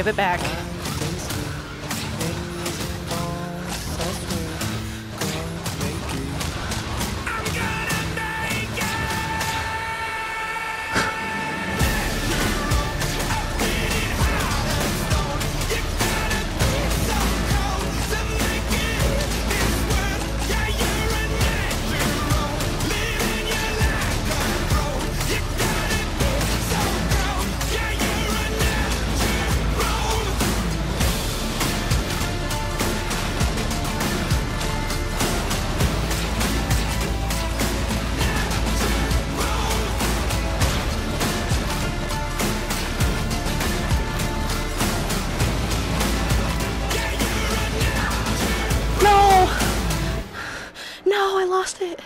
Give it back. lost it.